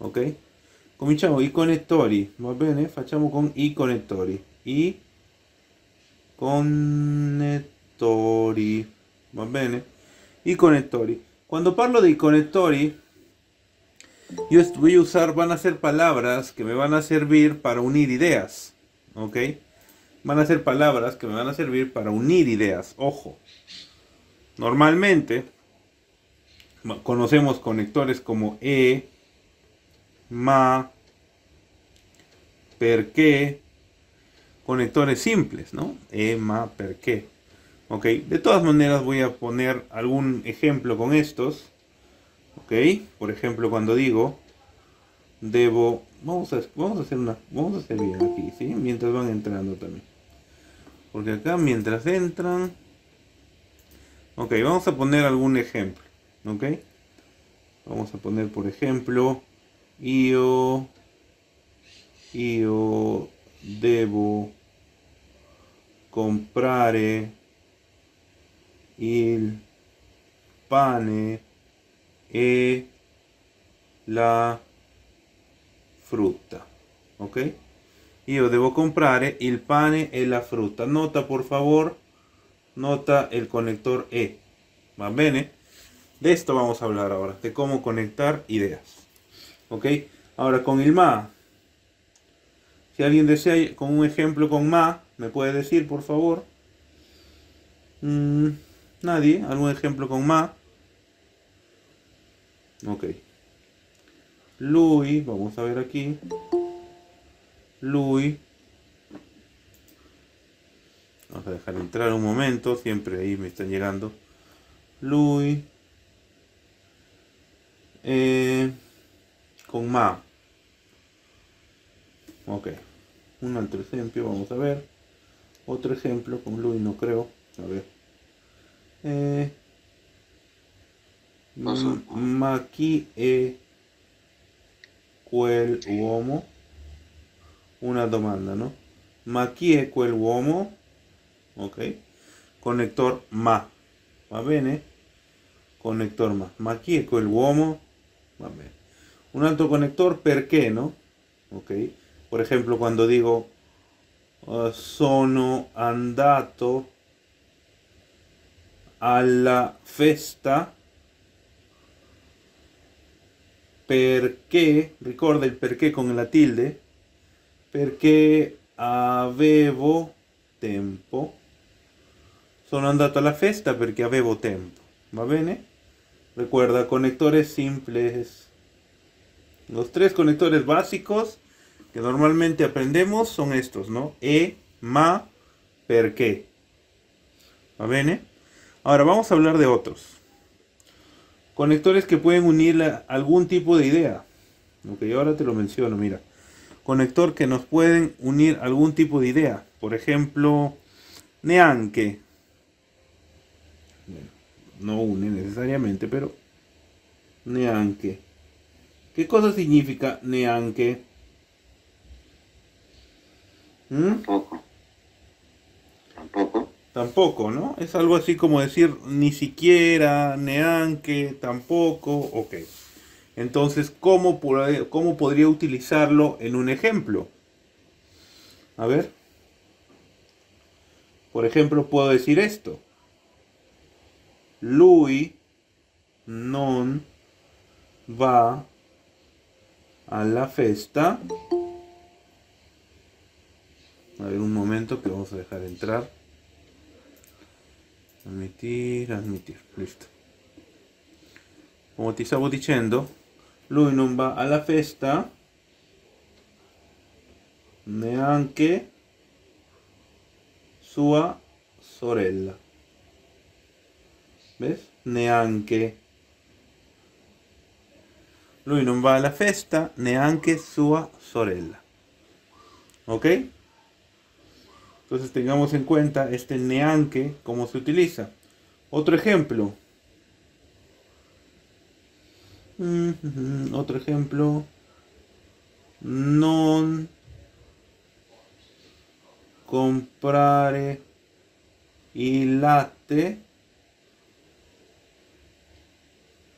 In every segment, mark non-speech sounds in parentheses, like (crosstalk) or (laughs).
ok? Cominciamo i connettori, va bene? Facciamo con i connettori. I connettori, va bene? I connettori. Cuando parlo dei connettori, yo voy a usar, van a ser palabras que me van a servir para unir ideas, ¿ok? Van a ser palabras que me van a servir para unir ideas, ojo. Normalmente conocemos conectores como E, ma, per qué, conectores simples, ¿no? E, ma, per qué. Ok, de todas maneras voy a poner algún ejemplo con estos. Ok, por ejemplo cuando digo debo, vamos a, vamos a hacer una, vamos a hacer bien aquí, ¿sí? Mientras van entrando también. Porque acá mientras entran, ok, vamos a poner algún ejemplo, ok. Vamos a poner por ejemplo, yo, yo debo comprare il pane e la frutta. Ok? Io devo comprare il pane e la frutta. Nota por favor, nota el conector E. ¿Va bene? De esto vamos a hablar ahora, de cómo conectar ideas. ¿Ok? Ahora con el MA. Si alguien desea con un ejemplo con MA, me puede decir por favor. Mm. Nadie. ¿Algún ejemplo con ma? Ok. Louis, vamos a ver aquí. Louis. Vamos a dejar entrar un momento, siempre ahí me están llegando. Louis. Eh, con ma. Ok. Un otro ejemplo, vamos a ver. Otro ejemplo con Louis, no creo. A ver. Eh, ma chi è quel uomo? Una domanda, no? Ma chi è quel uomo? Ok. Conector ma. Va bene? Conector ma. Ma chi è quel uomo? Va bene. Un altro conector perché, no? Ok. Por ejemplo, quando digo uh, sono andato alla festa perché, ricorda il perché con la tilde, perché avevo tempo. Sono andato alla festa perché avevo tempo. ¿Va bene? Recuerda, conectores simples. Los tres conectores básicos que normalmente aprendemos son estos, ¿no? E, ma, perché. ¿Va bene? Ahora vamos a hablar de otros. Conectores que pueden unir algún tipo de idea. Ok, ahora te lo menciono, mira. Conector que nos pueden unir algún tipo de idea. Por ejemplo, neanche. no une necesariamente, pero neanche. ¿Qué cosa significa neanche? ¿Mm? Tampoco. Tampoco. Tampoco, ¿no? Es algo así como decir ni siquiera, neanque, tampoco, ok. Entonces, ¿cómo, ¿cómo podría utilizarlo en un ejemplo? A ver. Por ejemplo, puedo decir esto. Lui non va a la festa. A ver un momento que vamos a dejar entrar. Admitir, admitir, listo. Come ti stavo dicendo, lui non va alla festa neanche sua sorella. ¿Ves? Neanche. Lui non va alla festa neanche sua sorella. ¿Ok? Entonces tengamos en cuenta este neanque, cómo se utiliza. Otro ejemplo. Otro ejemplo. Non comprare il latte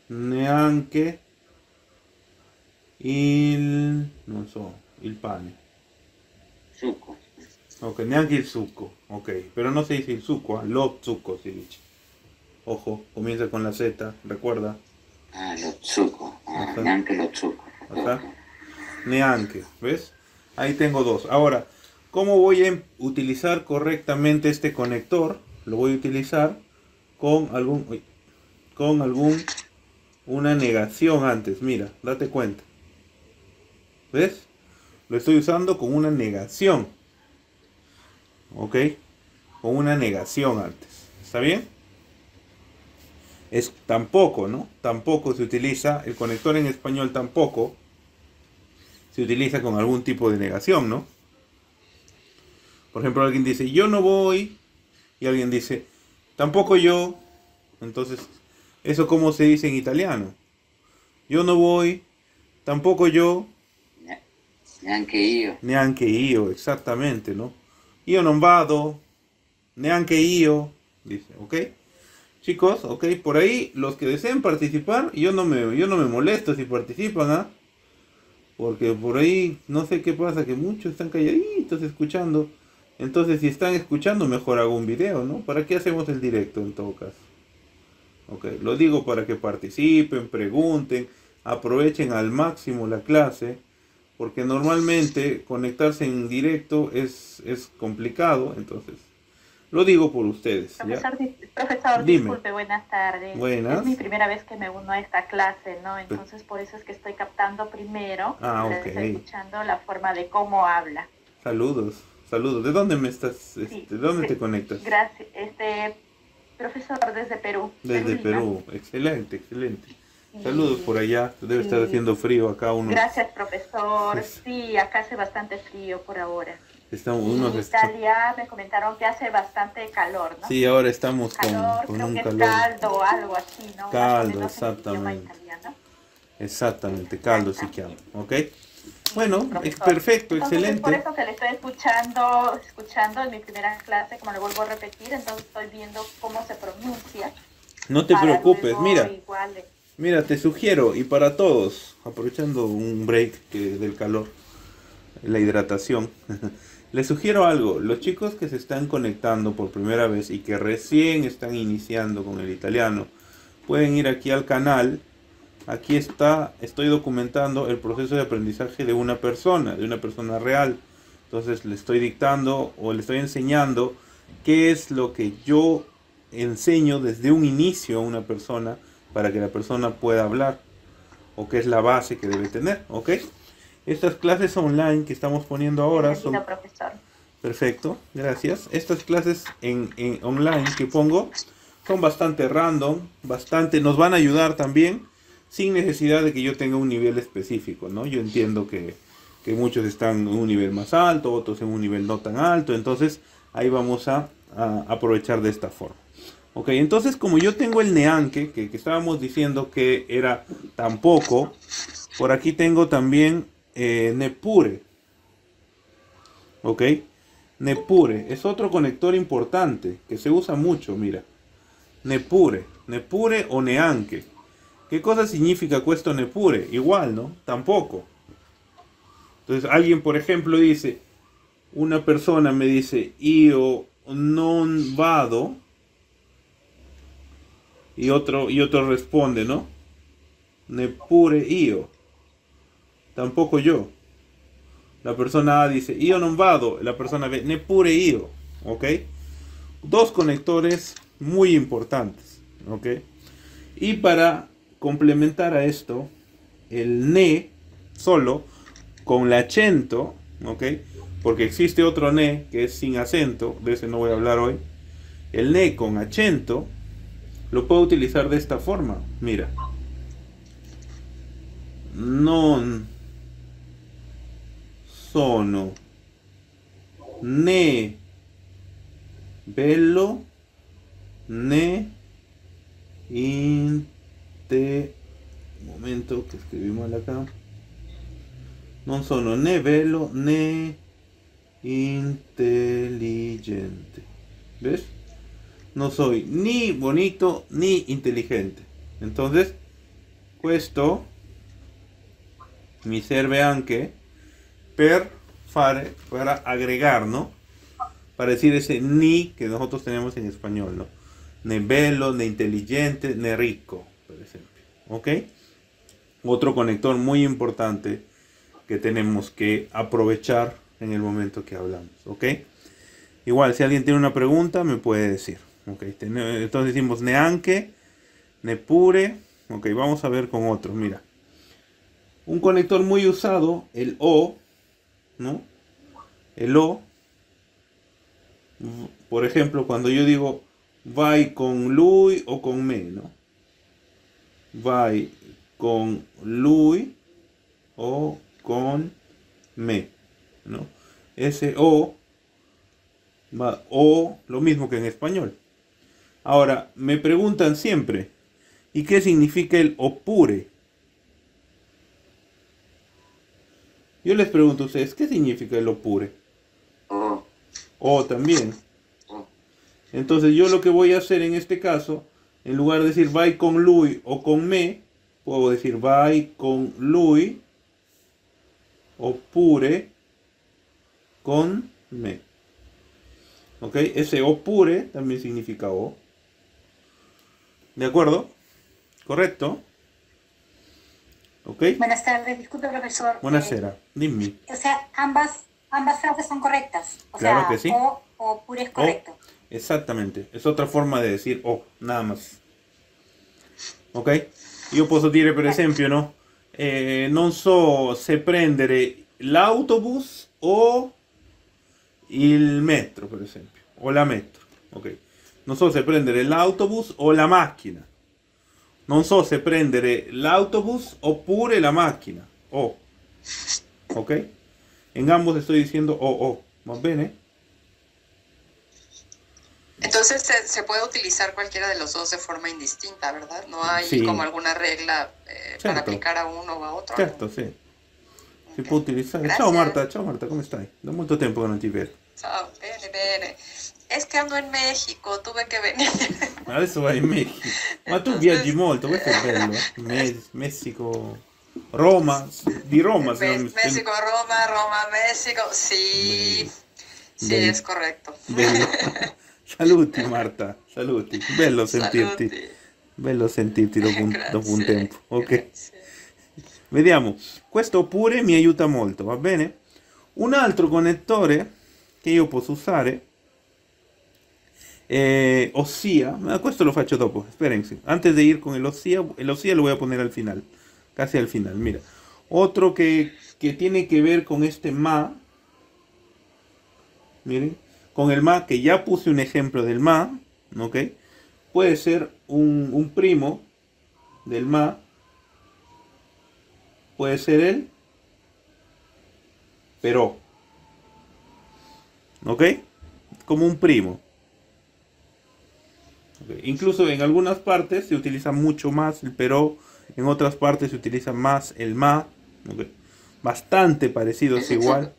neanche il non so, il pane. Suco. Ok, neanche il succo, ok, pero no se dice il succo, ah, lo zucco si dice. Ojo, comienza con la Z, recuerda. Ah, lo suco. Ah, neanche lo. Ajá. Neanche, ¿ves? Ahí tengo dos. Ahora, ¿cómo voy a utilizar correctamente este conector? Lo voy a utilizar con algún, con algún, una negación antes. Mira, date cuenta. ¿Ves? Lo estoy usando con una negación. ¿Ok? Con una negación antes. ¿Está bien? Es tampoco, ¿no? Tampoco se utiliza, el conector en español tampoco se utiliza con algún tipo de negación, ¿no? Por ejemplo, alguien dice, yo no voy, y alguien dice, tampoco yo. Entonces, ¿eso cómo se dice en italiano? Yo no voy, tampoco yo, Neanche io. neanche io, exactamente, ¿no? Io non vado, neanche io, dice, ¿ok? Chicos, ok, por ahí los que deseen participar, yo no me, yo no me molesto si participan, ¿ah? Porque por ahí no sé qué pasa, que muchos están calladitos escuchando. Entonces, si están escuchando, mejor hago un video, ¿no? ¿Para qué hacemos el directo en todo caso? Ok, lo digo para que participen, pregunten, aprovechen al máximo la clase, porque normalmente conectarse en directo es, es complicado, entonces lo digo por ustedes. Profesor, dis- profesor Dime. disculpe, buenas tardes. Buenas. Es mi primera vez que me uno a esta clase, ¿no? Entonces por eso es que estoy captando primero. Ah. Estoy escuchando la forma de cómo habla. Saludos, saludos. ¿De dónde me estás? Este, Sí. ¿De dónde te conectas? Gracias. Este, profesor desde Perú. Desde. Perú. Excelente, excelente. Saludos por allá. Debe estar Sí. haciendo frío acá. Unos, Gracias, profesor. (laughs) Sí, acá hace bastante frío por ahora. estamos, unos en Italia me comentaron que hace bastante calor, ¿no? Sí, ahora estamos con, calor, con creo un que calor. caldo o algo así, ¿no? Caldo, exactamente. italiano. Exactamente, caldo sí que. ¿Ok? Bueno, es perfecto, Entonces, Es por excelente. eso que le estoy escuchando, escuchando en mi primera clase, como le vuelvo a repetir, entonces estoy viendo cómo se pronuncia. No te preocupes, mira. igual de- Mira, te sugiero, y para todos, aprovechando un break del calor, la hidratación, (laughs) les sugiero algo. Los chicos que se están conectando por primera vez y que recién están iniciando con el italiano, pueden ir aquí al canal. Aquí está, estoy documentando el proceso de aprendizaje de una persona, de una persona real. Entonces le estoy dictando o le estoy enseñando qué es lo que yo enseño desde un inicio a una persona para que la persona pueda hablar o qué es la base que debe tener, ¿ok? Estas clases online que estamos poniendo ahora son profesor. perfecto, gracias. Estas clases en, en online que pongo son bastante random, bastante nos van a ayudar también sin necesidad de que yo tenga un nivel específico, ¿no? Yo entiendo que, que muchos están en un nivel más alto, otros en un nivel no tan alto, entonces ahí vamos a, a aprovechar de esta forma. Ok, entonces como yo tengo el neanque, que, estábamos diciendo que era tampoco, por aquí tengo también eh, nepure. Ok, nepure es otro conector importante que se usa mucho, mira. Nepure, nepure o neanche. ¿Qué cosa significa questo nepure? Igual, ¿no? Tampoco. Entonces alguien, por ejemplo, dice, una persona me dice, io non vado, y otro, y otro responde, ¿no? Neppure io. Tampoco yo. La persona A dice, io non vado. La persona B, neppure io. ¿Ok? Dos conectores muy importantes. ¿Ok? Y para complementar a esto, el ne solo con la acento, ¿ok? Porque existe otro ne que es sin acento, de ese no voy a hablar hoy. El ne con acento lo puedo utilizar de esta forma. Mira. Non sono. Né bello. Né inte. Un momento che scriviamo acá. Non sono né bello né. Intelligente ¿ves? No soy ni bonito ni inteligente entonces questo mi serve anche per fare, para agregar, ¿no? Para decir ese ni que nosotros tenemos en español, ¿no? Ne bello, ne inteligente, ne rico, por ejemplo. ¿Ok? Otro conector muy importante que tenemos que aprovechar en el momento que hablamos. ¿Ok? Igual, si alguien tiene una pregunta, me puede decir. ¿Ok? Entonces decimos neanche, nepure. Ok, vamos a ver con otro. Mira. Un conector muy usado, el O, ¿no? El O, por ejemplo, cuando yo digo vai con lui o con me, ¿no? Vai con lui o con me, ¿no? Ese o va o lo mismo que en español. Ahora, me preguntan siempre, ¿y qué significa el opure? Yo les pregunto a ustedes, ¿qué significa el opure? O. O también. O. Entonces yo lo que voy a hacer en este caso, en lugar de decir vai con lui o con me, puedo decir vai con lui opure con me. ¿Ok? Ese opure también significa o. ¿De acuerdo? ¿Correcto? ¿Ok? Buenas tardes, disculpe profesor. Buonasera, Eh, dimmi. o sea, ambas, ambas frases son correctas. O Claro sea, que sí. o, o pure es correcto. Exactamente, es otra forma de decir o, nada más. Ok? Io posso dire per esempio, no? Eh, non so se prendere l'autobus o il metro, per esempio, o la metro. Ok? Non so se prendere l'autobus o la macchina. Non so se prendere l'autobus oppure la macchina. O. Ok? En ambos estoy diciendo o, o. ¿Va bene? Entonces se, se puede utilizar cualquiera de los dos de forma indistinta, ¿verdad? No hay Sí. como alguna regla eh, para aplicar a uno o a otro. Certo, sì. Si Ok. può utilizzare. Grazie. Ciao Marta, ciao Marta, come stai? Da molto tempo che non ti vedo. Ciao, bene, bene. Es que ando en México, tuve que venir. (laughs) Adesso vai in Messico. Ma tu Entonces- viaggi molto, questo è bello. eh. (laughs) Me- Messico, Roma, di Roma. se non México, Roma, Roma, México. Sí, sí, Bene. es correcto. Bello. (laughs) Saluti Marta, saluti. Bello sentirti. Saluti. Bello sentirti dopo un, dopo un tempo. Ok. grazie. Vediamo, questo pure mi aiuta molto, va bene? Un altro connettore che io posso usare, eh, ossia, ma questo lo faccio dopo, espérense, antes de ir con el ossia, el ossia lo voy a poner al final, casi al final, mira. Otro que, que tiene que ver con este ma, miren, con el ma, que ya puse un ejemplo del ma, ¿ok? Puede ser un, un primo del ma, puede ser él, pero, ¿ok? Como un primo. Incluso en algunas partes se utiliza mucho más el pero, en otras partes se utiliza más el ma, bastante parecidos Es igual,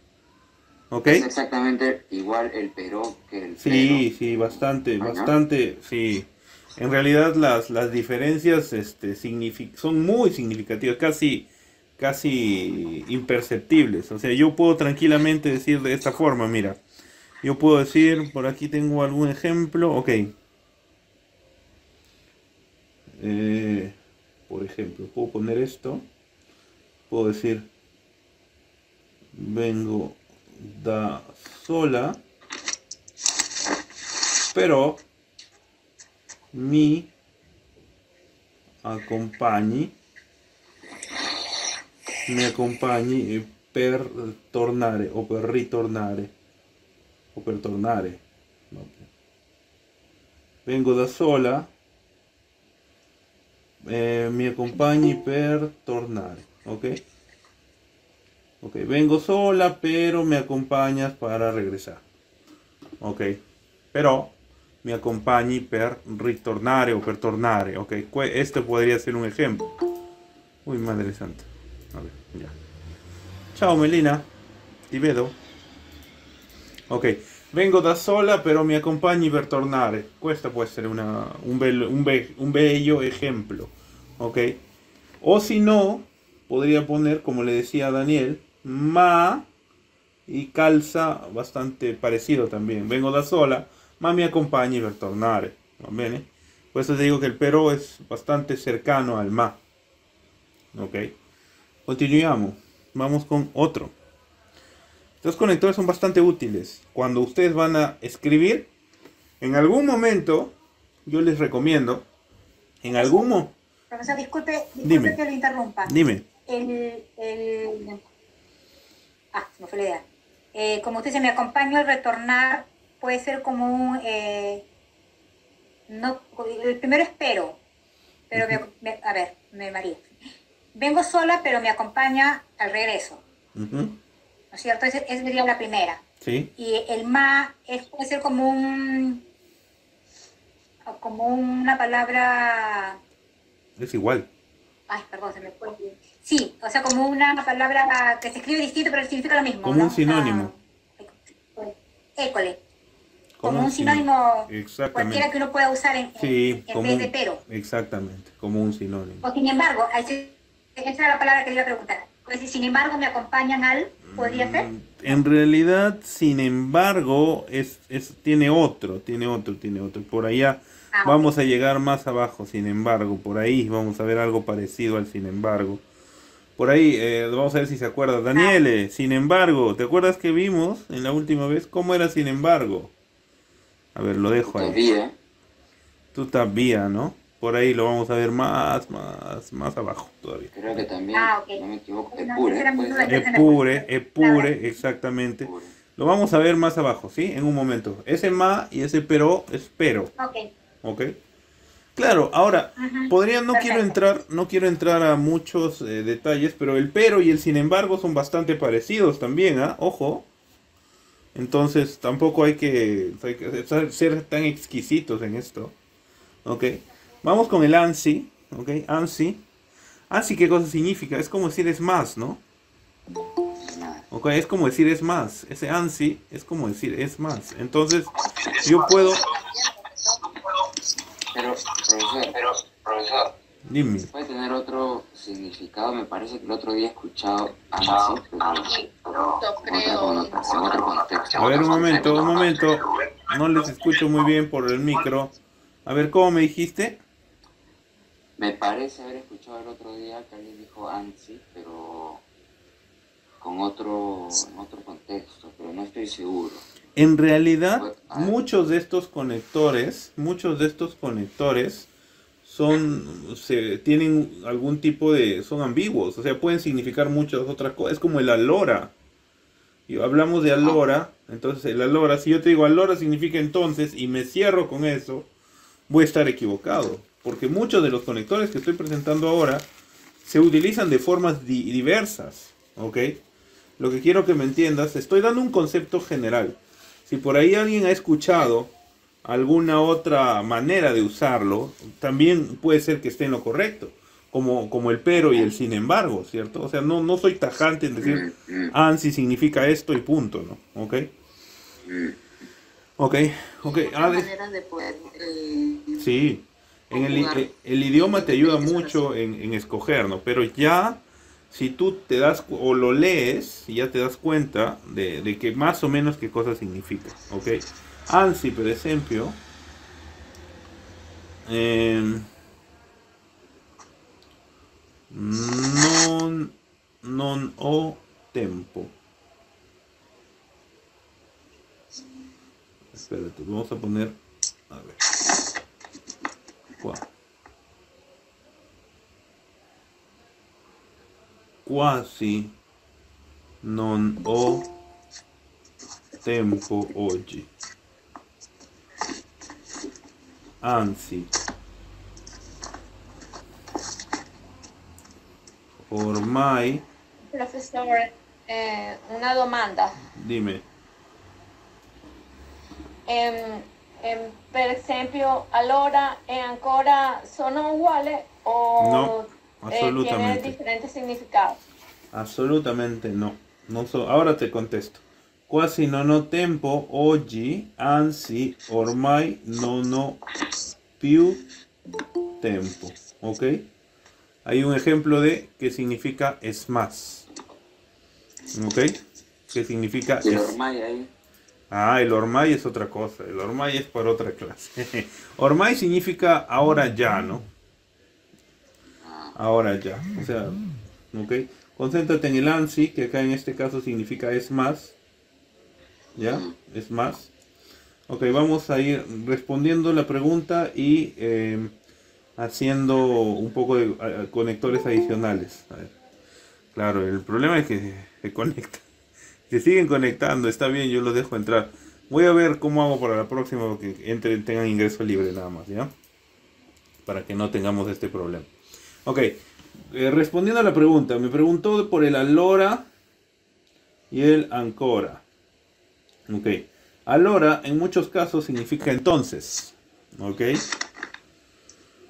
¿ok? Es exactamente igual el pero que el Sí, sí, bastante, bastante, sí. En realidad las, las diferencias este, son muy significativas, casi, casi imperceptibles. O sea, yo puedo tranquilamente decir de esta forma, mira, yo puedo decir, por aquí tengo algún ejemplo, ok. Eh, por ejemplo, puedo poner esto, puedo decir, vengo da sola, però mi accompagni mi accompagni per tornare o per ritornare o per tornare vengo da sola eh, mi accompagni per tornare ok ok vengo sola pero me acompañas para regresar ok però mi accompagni per ritornare o per tornare, ok? Este podría ser un ejemplo. Uy, madre santa. A ya. Ciao Melina, ti vedo? Ok, vengo da sola però mi accompagni per tornare. Questo può essere una- un, bello, un, be- un bello ejemplo, ok? O si no, podría poner, como le decía Daniel, ma y calza bastante parecido también. Vengo da sola, ma mi acompaña per tornare. Va bene? Por eso te digo que el pero es bastante cercano al ma. Ok. Continuamos. Vamos con otro. Estos conectores son bastante útiles. Cuando ustedes van a escribir, en algún momento, yo les recomiendo, en algún momento, Profesor, disculpe, disculpe Dime. que lo interrumpa. dime, El, el... Ah, se me fue la idea. Eh, como usted dice, me acompaño al retornar, puede ser como un... eh, no, el primero es pero, me- me- a ver, me maría. Vengo sola, pero me acompaña al regreso, ujú, ¿no es cierto? Esa esa sería la primera. sí, Y el ma es, puede ser como un... como una palabra... es igual. Ay, perdón, se me fue. Sí, o sea, como una palabra que se escribe distinto, pero significa lo mismo. Como ¿no? un sinónimo. École. Como, un sinónimo Exactamente. cualquiera que uno pueda usar en, Sí, en vez un- de pero. Exactamente, como un sinónimo. O sin embargo, esa era la palabra que le iba a preguntar. Pues si sin embargo me acompañan al, ¿podría ser? Mm, En realidad, sin embargo, es, es, tiene otro, tiene otro, tiene otro. Por allá Ah, vamos a llegar más abajo, sin embargo, por ahí vamos a ver algo parecido al sin embargo. Por ahí, eh, vamos a ver si se acuerda. Daniele, sin embargo, ¿te acuerdas que vimos en la última vez cómo era sin embargo? A ver, lo dejo ahí. Todavía. Tú todavía, ¿no? Por ahí lo vamos a ver más, más, más abajo todavía. Creo que también, Ah, ok. no me equivoco, No, Epure. Epure, epure, exactamente. Epure. Lo vamos a ver más abajo, ¿sí? En un momento. Ese ma y ese pero es pero, Ok. ¿ok? Claro, ahora, Ujú. podría, no quiero entrar, no quiero entrar a muchos eh, detalles, pero el pero y el sin embargo son bastante parecidos también, ¿ah? Ojo. Entonces, tampoco hay que, hay que ser tan exquisitos en esto, ¿ok? Vamos con el ANSI, ¿ok? ANSI. ANSI, ¿qué cosa significa? Es como decir es más, ¿no? Ok, es como decir es más. Ese ANSI es como decir es más. Entonces, yo puedo. Pero, profesor, profesor, Dime. puede tener otro significado. Me parece que el otro día he escuchado ANSI, pero Yo otra creo. connotación, otro contexto. A ver, un momento, un momento. No les escucho muy bien por el micro. A ver, ¿cómo me dijiste? Me parece haber escuchado el otro día que alguien dijo ANSI, pero con otro, en otro contexto, pero no estoy seguro. En realidad, muchos de estos conectores, muchos de estos conectores son, se, tienen algún tipo de, son ambiguos, o sea, pueden significar muchas otras cosas, es como el alora. Y hablamos de alora, entonces el alora, si yo te digo alora significa entonces y me cierro con eso, voy a estar equivocado, porque muchos de los conectores que estoy presentando ahora se utilizan de formas di- diversas, ¿ok? Lo que quiero que me entiendas, estoy dando un concepto general. Si por ahí alguien ha escuchado alguna otra manera de usarlo, también puede ser que esté en lo correcto, como, como el pero y el sin embargo, ¿cierto? O sea, no, no soy tajante en decir ANSI significa esto y punto, ¿no? ¿Ok? Ok, ok. Ah, de- maneras de poder. eh, Sí, en el, idioma te ayuda mucho en, en escoger, ¿no? Pero ya, si tú te das, o lo lees, ya te das cuenta de, de que más o menos qué cosa significa, ¿ok? Ansi, per esempio, ehm, non, non ho tempo. Espérate, vamos a poner, a ver. Qua. Quasi non ho tempo oggi. Anzi, ormai, Professor, eh, una domanda. dimmi, Ehm, ehm, per esempio, allora e ancora sono uguali o No, eh, tienen diferentes significados? Assolutamente no. Non so, ora te contesto. Quasi non ho tempo oggi, anzi ormai non ho più tempo. ¿Ok? hay un ejemplo de que significa es más. ¿Ok? ¿Qué significa es Ormay ahí. Ah, el Ormay es otra cosa. El Ormay es para otra clase. (laughs) Ormay significa ahora ya, ¿no? Ahora ya. O sea, ¿ok? Concéntrate en el ANSI, que acá en este caso significa es más. ¿Ya? Es más. Ok, vamos a ir respondiendo la pregunta y eh, haciendo un poco de conectores adicionales. A ver. Claro, el problema es que se conecta. Se siguen conectando, está bien, yo los dejo entrar. Voy a ver cómo hago para la próxima, porque entren, tengan ingreso libre nada más, ¿ya? Para que no tengamos este problema. Ok, eh, respondiendo a la pregunta, me preguntó por el alora y el ancora. Ok, alora en muchos casos significa entonces. Ok,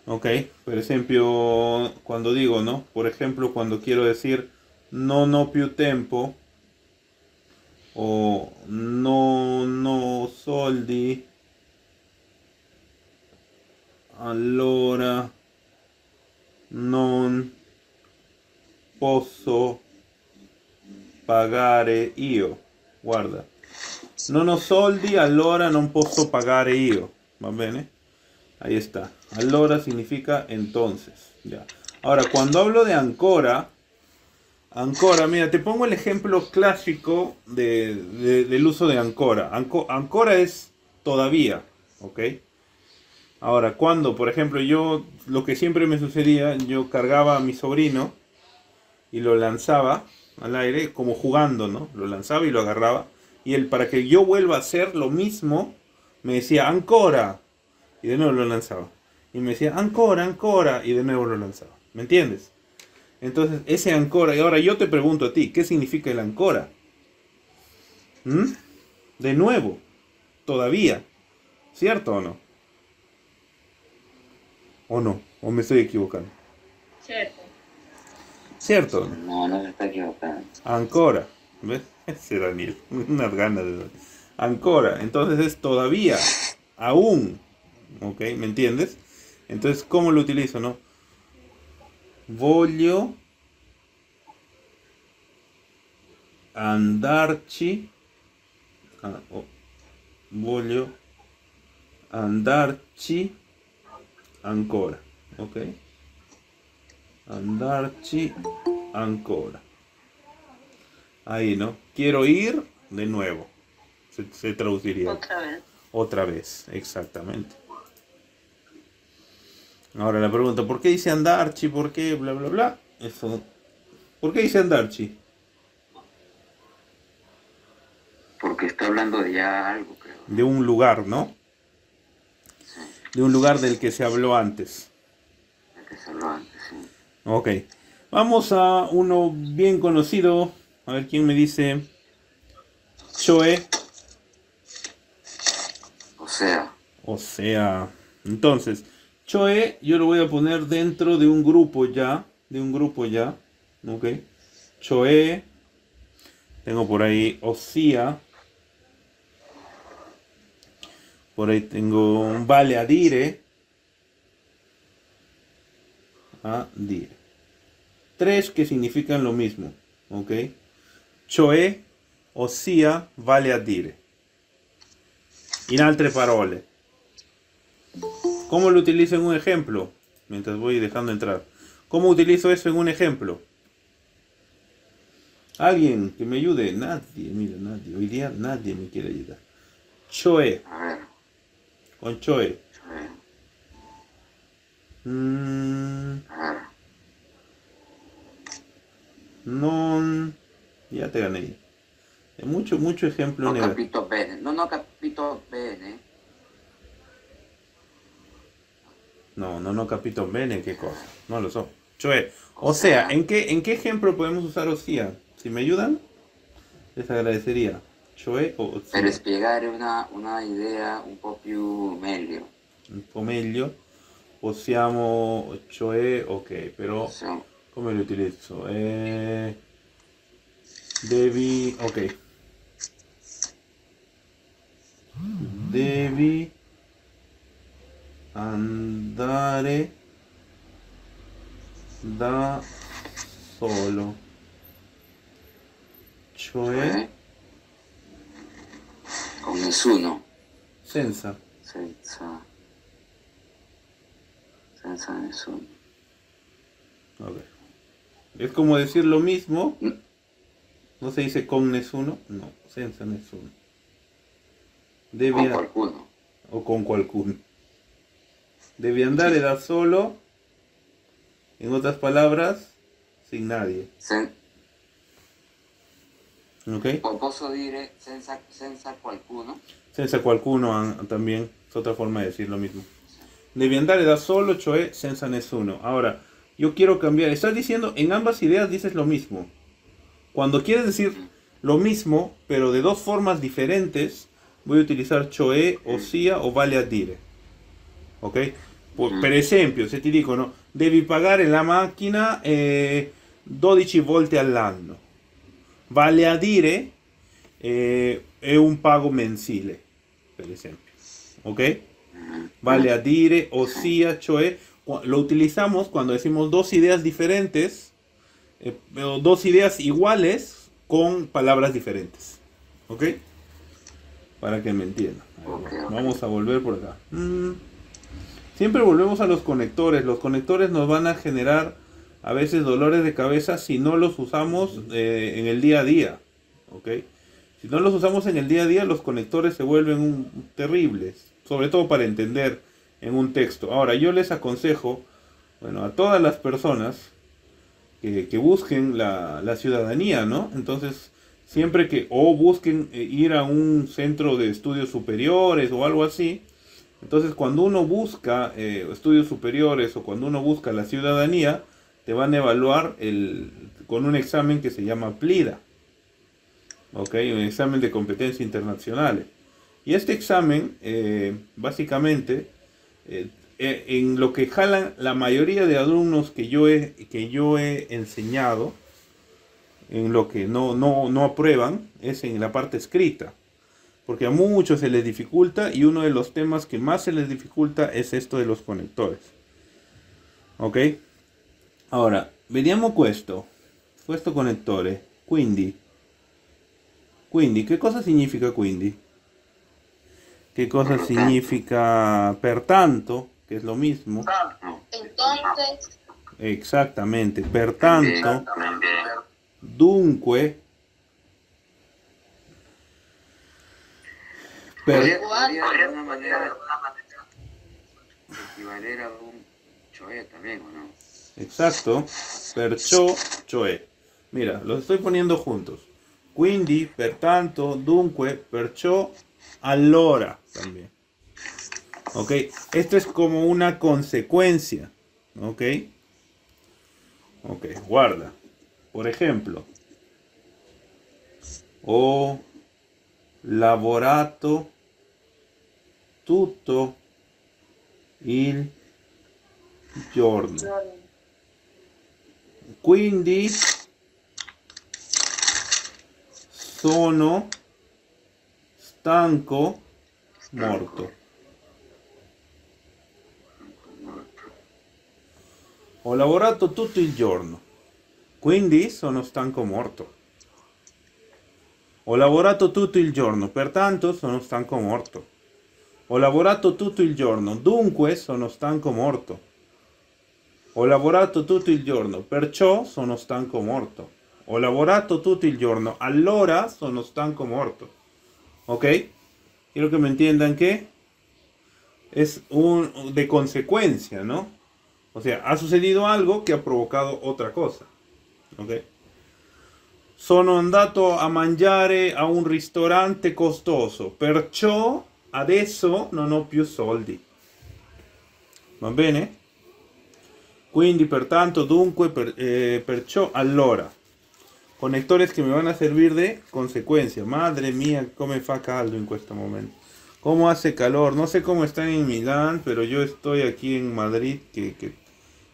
ok, por ejemplo, cuando digo, ¿no? Por ejemplo, cuando quiero decir no no più tempo o no no soldi allora non posso pagare io. Guarda. Non ho soldi allora non posso pagare io. Va bene ahí está. Allora significa entonces. Ya. Ahora cuando hablo de ancora Ancora, mira, te pongo el ejemplo clásico de, de- del uso de ancora. Anco- ancora es todavía, ¿ok? Ahora, cuando, por ejemplo, yo, lo que siempre me sucedía, yo cargaba a mi sobrino y lo lanzaba al aire, como jugando, ¿no? Lo lanzaba y lo agarraba. Y él, para que yo vuelva a hacer lo mismo, me decía, ancora. Y de nuevo lo lanzaba. Y me decía, ancora, ancora. Y de nuevo lo lanzaba. ¿Me entiendes? Entonces, ese ancora, y ahora yo te pregunto a ti, ¿qué significa el ancora? ¿Mm? De nuevo, todavía, ¿cierto o no? ¿O no? ¿O me estoy equivocando? Cierto. ¿Cierto no? No, no se está equivocando. Ancora, ¿ves? (laughs) Ese Daniel, unas ganas de... Ancora, entonces es todavía, aún, ¿ok? ¿Me entiendes? Entonces, ¿cómo lo utilizo, no? Voglio andarci, ah, oh, voglio andarci ancora, ¿ok? Andarci ancora. Ahí, ¿no? Quiero ir de nuevo. Se, se traduciría. Otra vez. Otra vez, exactamente. Ahora la pregunta, ¿por qué dice andarchi? ¿Por qué? Bla, bla, bla. Eso. ¿Por qué dice andarchi? Porque está hablando de ya algo, creo. De un lugar, ¿no? De un lugar del que se habló antes. De que se habló antes, sí. Ok. Vamos a uno bien conocido. A ver quién me dice. Choe. O sea, O sea, entonces, Choe yo lo voy a poner dentro de un grupo ya, de un grupo ya, ¿ok? Choe, tengo por ahí Osía, por ahí tengo un Vale Adire, Adire. Tres que significan lo mismo, ¿ok? Choe, Ossia, Vale Adire. In altre parole. ¿Cómo lo utilizo en un ejemplo? Mientras voy dejando entrar. ¿Cómo utilizo eso en un ejemplo? Alguien que me ayude. Nadie, mira, nadie. Hoy día nadie me quiere ayudar. Choe, con Choe. Mm, non. Ya te gané. Hay Mucho, mucho ejemplo No negativo. capito bene. No, no capito bene. No, no, no capito bene, qué cosa. No lo so. Choe. O sea, ¿en qué, ¿en qué ejemplo podemos usar osía? Si me ayudan, les agradecería. Choe o ossia. Per spiegare una, una idea un po' più meglio. un po' meglio. Possiamo, cioè, ok, però Insomma, come lo utilizzo? Eh, devi, ok. Devi andare da solo. Choe. Con Nesuno. senza. Senza. Senza Nesuno. A ver. Es como decir lo mismo. Mm. No se dice con nessuno, no, senza nessuno. Con Debe, qualcuno. o con qualcuno. Debe andare da solo. En otras palabras, sin nadie. Sen- ¿Ok? o posso dire senza, senza qualcuno. Senza qualcuno an- también es otra forma de decir lo mismo. Devi andare da solo, cioè senza nessuno. Ahora, yo quiero cambiar. Estás diciendo, en ambas ideas dices lo mismo. Cuando quieres decir lo mismo, pero de dos formas diferentes, voy a utilizar cioè, ossia o vale a dire. Ok? Por, per esempio, se ti dicono, devi pagare la macchina eh, 12 volte all'anno. Vale a dire eh, è un pago mensile, per esempio. ¿Ok? Vale a dire, ossia, cioè, cu- lo utilizamos cuando decimos dos ideas diferentes, eh, dos ideas iguales con palabras diferentes. ¿Ok? Para que me entiendan. Vamos a volver por acá. Mm. Siempre volvemos a los conectores. Los conectores nos van a generar a veces dolores de cabeza si no los usamos eh, en el día a día. ¿Ok? Si no los usamos en el día a día, los conectores se vuelven un- terribles. Sobre todo para entender en un texto. Ahora, yo les aconsejo, bueno, a todas las personas que, que busquen la, la ciudadanía, ¿no? Entonces, siempre que o busquen eh, ir a un centro de estudios superiores o algo así, entonces cuando uno busca eh, estudios superiores o cuando uno busca la ciudadanía, te van a evaluar con un examen que se llama PLIDA, ¿ok? Un examen de competencia internacional. Y este examen, eh, básicamente, eh, en lo que jalan la mayoría de alumnos que yo he, que yo he enseñado, en lo que no, no, no aprueban, es en la parte escrita. Porque a muchos se les dificulta y uno de los temas que más se les dificulta es esto de los conectores. ¿Ok? Ora, vediamo questo. Questo connettore. Quindi. Quindi, che cosa significa quindi? Che cosa significa pertanto? Que es lo mismo. Entonces, Exactamente. Pertanto. Dunque. Per- Podría, podría de alguna manera equivaler a un choe también, ¿o no? Exacto. Perciò, cioè. Mira, los estoy poniendo juntos. Quindi, pertanto, dunque, perciò, allora también. ¿Ok? Esto es como una consecuencia. ¿Ok? Ok, guarda. Por ejemplo, ho lavorato tutto il giorno. Quindi sono stanco morto. Ho lavorato tutto il giorno, quindi sono stanco morto. Ho lavorato tutto il giorno, pertanto sono stanco morto. Ho lavorato tutto il giorno, dunque sono stanco morto. Ho lavorato tutto il giorno, perciò sono stanco morto. Ho lavorato tutto il giorno, allora sono stanco morto. ¿Ok? Quiero que me entiendan que es un de consecuencia, ¿no? O sea, ha sucedido algo que ha provocado otra cosa. ¿Ok? Sono andato a mangiare a un ristorante costoso, perciò adesso non ho più soldi. Va bene? Quindi, pertanto, dunque, per- eh, perciò, allora. Conectores que me van a servir de consecuencia. Madre mía, cómo fa caldo en este momento. ¿Cómo hace calor? No sé cómo están en Milán, pero yo estoy aquí en Madrid que,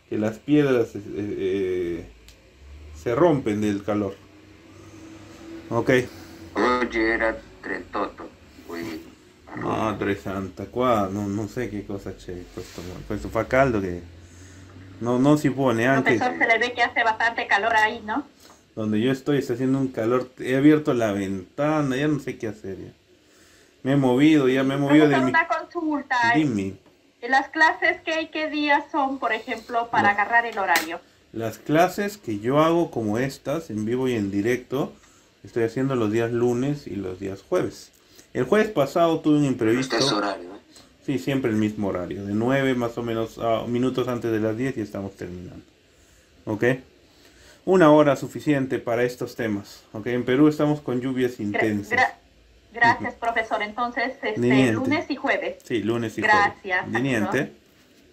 las piedras eh, eh, se rompen del calor. Ok. Oggi era 38, quindi Madre santa, qua non, non sai che cosa c'è questo. Questo fa caldo che No, no si pone anche. Profesor, se le ve que hace bastante calor ahí, ¿no? Donde yo estoy está haciendo un calor. He abierto la ventana, ya no sé qué hacer ya. Me he movido, ya me he movido de mi... una consulta. Dime. ¿En las clases qué, qué días son, por ejemplo, para No. agarrar el horario? Las clases que yo hago como estas, en vivo y en directo, estoy haciendo los días lunes y los días jueves. El jueves pasado tuve un imprevisto. Este es horario, ¿eh? Sí, siempre el mismo horario. De 9 más o menos ah, minutos antes de las 10 y estamos terminando. ¿Ok? Una hora suficiente para estos temas. ¿Ok? En Perú estamos con lluvias intensas. gra- gracias, profesor. Entonces, este, lunes y jueves. Sí, lunes y Gracias. jueves. Diniente.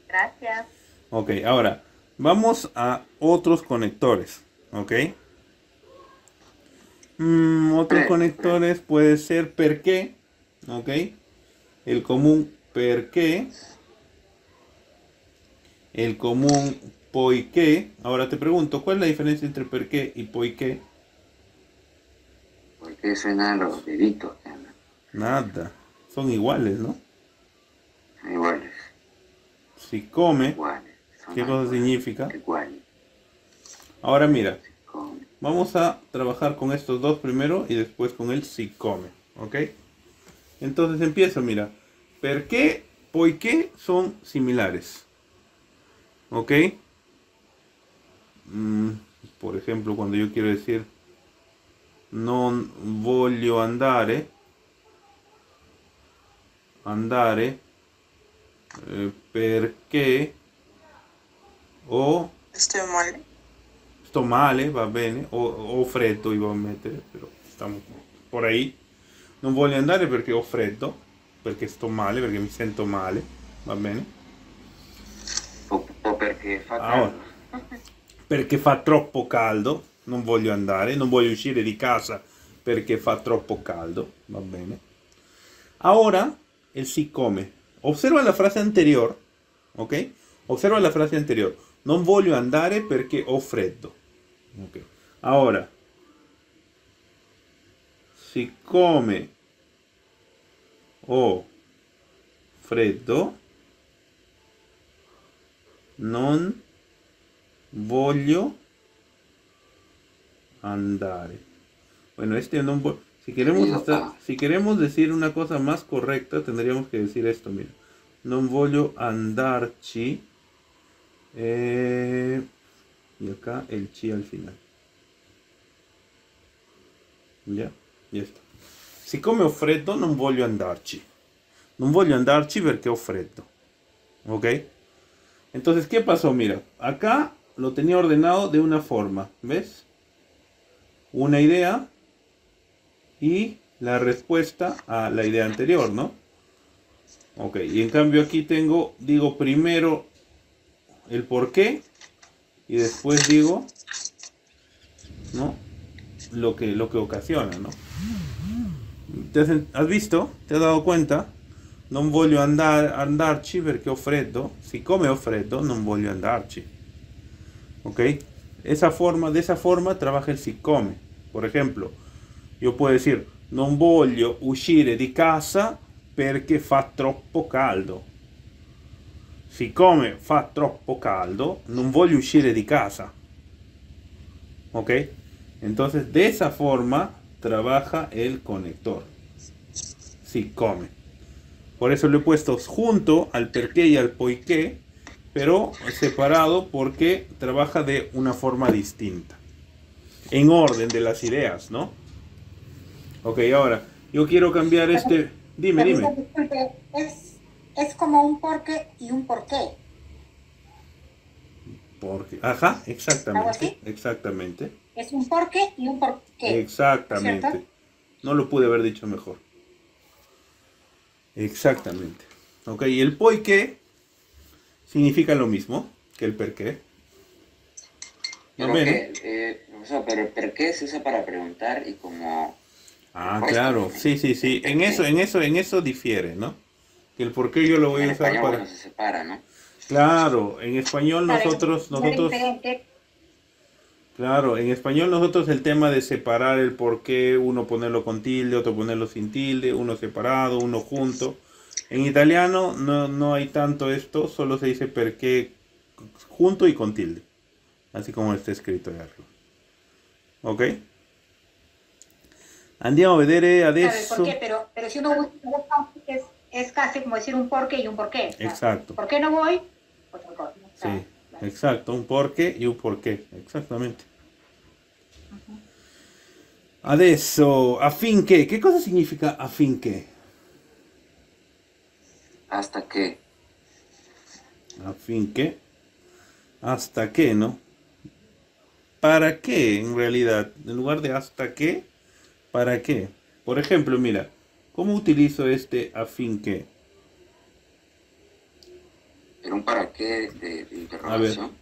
Gracias. Ok, ahora vamos a otros conectores. ¿Ok? Mm, otros conectores puede ser per qué. ¿Ok? El común per qué. El común poiqué. Ahora te pregunto, ¿cuál es la diferencia entre per qué y poiqué? Porque suenan los deditos. Nada. Son iguales, ¿no? iguales, Si come, iguales. ¿qué cosa iguales, significa? Iguales, Ahora mira, Vamos a trabajar con estos dos primero y después con el si come, ¿ok? Entonces empiezo, mira. Per qué, poiché son similares, ¿ok? Mm, por ejemplo, cuando yo quiero decir non voglio andare, andare, eh, perché o Estoy mal. Sto male, va bene, o, ho freddo io a mettere, però stiamo por ahí. Non voglio andare perché ho freddo, perché sto male, perché mi sento male, va bene? o, o perché fa Ah, caldo. Perché fa troppo caldo, non voglio andare, non voglio uscire di casa perché fa troppo caldo, va bene? Ahora, el si come. Observa la frase anterior, ok? Observa la frase anterior. Non voglio andare perché ho freddo. Ok. Ahora, siccome ho freddo, non voglio andare. Bueno, este non si queremos estar- si queremos decir una cosa más correcta, tendríamos que decir esto, mira. Non voglio andarci. eh, y acá el chi al final. Ya, ya está. Siccome ho freddo, non voglio andarci. Non voglio andarci perché ho freddo. ¿Ok? Entonces, ¿qué pasó? Mira, acá lo tenía ordenado de una forma, ¿ves? Una idea y la respuesta a la idea anterior, ¿no? Ok, y en cambio aquí tengo, digo primero el por qué y después digo, ¿no? Lo que, lo que ocasiona, ¿no? ¿Te has, has visto? ¿Te has dado cuenta? Non voglio andare, andarci perché ho freddo. Siccome ho freddo, non voglio andarci. ¿Ok? Esa forma, de esa forma trabaja el siccome. Por ejemplo, yo puedo decir, non voglio uscire di casa perché fa troppo caldo. Siccome fa troppo caldo, non voglio uscire di casa. ¿Ok? Entonces, de esa forma trabaja el conector. Siccome. Por eso lo he puesto junto al perqué y al poiqué, pero separado porque trabaja de una forma distinta. En orden de las ideas, ¿no? Ok, ahora, yo quiero cambiar este... Dime, dime. Es, como un porqué y un porqué. Porque, ajá, ¿Algo exactamente. así? Exactamente. Es un porqué y un porqué. Exactamente. ¿Cierto? No lo pude haber dicho mejor. Exactamente. Ok, y el poiqué significa lo mismo que el perqué. ¿No Pero que, eh, profesor, pero el por qué se usa para preguntar y como Ah, claro, sí, sí, sí. En eso, en eso, en eso difiere, ¿no? Que el por qué yo lo voy en a usar español para. bueno, se separa, ¿no? Claro, en español nosotros, nosotros, claro, en español nosotros el tema de separar el por qué, uno ponerlo con tilde, otro ponerlo sin tilde, uno separado, uno junto. En italiano no, no hay tanto esto, solo se dice perché junto y con tilde. Así como está escrito ahí arriba. ¿Ok? Andiamo a vedere Claro, adesso. por qué, pero, pero si uno busca un- es, casi como decir un por qué y un por qué. O sea, Exacto. ¿Por qué no voy? Otra cosa. ¿no? Sí, Claro, exacto, un porqué y un porqué, exactamente. Adesso, affinché, che cosa significa affinché? Hasta que, Affinché, hasta que, ¿no? ¿Para qué en realidad? En lugar de hasta qué, ¿para qué? Por ejemplo, mira, ¿cómo utilizo este affinché? era un para qué de, de interrogación.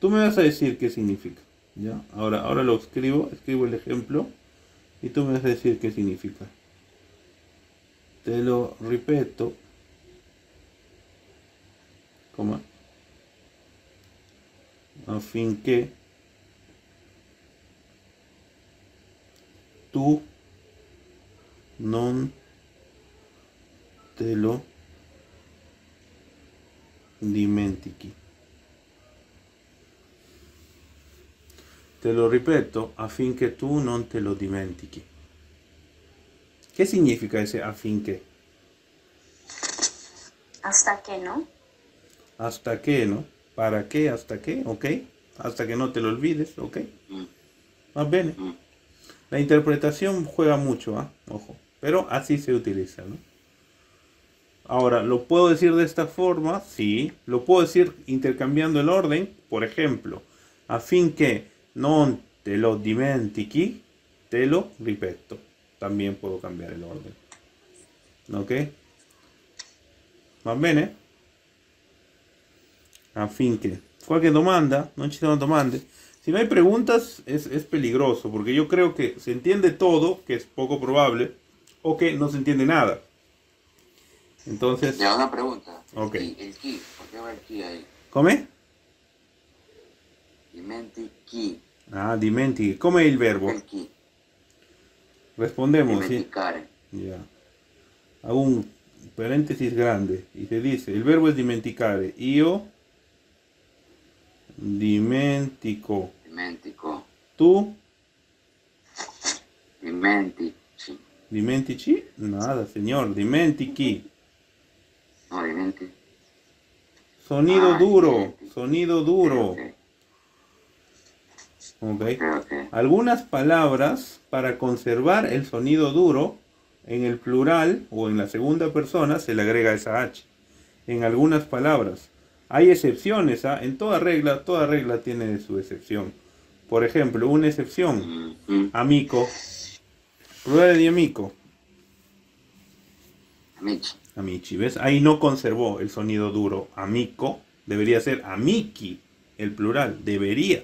Tú me vas a decir qué significa. ¿Ya? Ahora, ahora lo escribo, escribo el ejemplo y tú me vas a decir qué significa. Te lo repito. Coma. Affinché tu non te lo dimentichi. Te lo ripeto affinché tu non te lo dimentichi. Che significa ese affinché? Hasta que no. ¿Hasta qué, no? ¿Para qué? ¿Hasta qué? ¿Ok? Hasta que no te lo olvides, ¿ok? Mm, Va bene. La interpretación juega mucho, ¿ah? Ojo. Pero así se utiliza, ¿no? Ahora, ¿lo puedo decir de esta forma? Sí. Lo puedo decir intercambiando el orden. Por ejemplo, affinché non te lo dimentichi, te lo ripeto. También puedo cambiar el orden. ¿Ok? Va bene? Affinché. Qualche domanda? Non ci sono? Si no hay preguntas, es, es peligroso, porque yo creo que se entiende todo, que es poco probable, o que no se entiende nada. Entonces, Ya, una pregunta. Ok. ¿Y el ki? ¿Por qué va el ki ahí? ¿come? Dimenti ki. Ah, dimentichi. Come ¿Por verbo? el ki? Respondemos, ¿sí? Dimenticare. Ya. Hago un paréntesis grande y se dice, el verbo es dimenticare. Io dimentico. Dimentico. Tu Dimentici. dimentici? Nada, señor. Dimentichi. No, dimenti. Sonido Ah, duro. dimentichi. Sonido duro. Ok, Ok. ok, ok. Algunas palabras para conservar el sonido duro en el plural o en la segunda persona se le agrega esa H. En algunas palabras. Hay excepciones, ¿ah? En toda regla, toda regla tiene su excepción. Por ejemplo, una excepción. Mm, mm. Amico. Plural de amico. Amici. Amici, ¿ves? Ahí no conservó el sonido duro. Amico. Debería ser amici, el plural. Debería.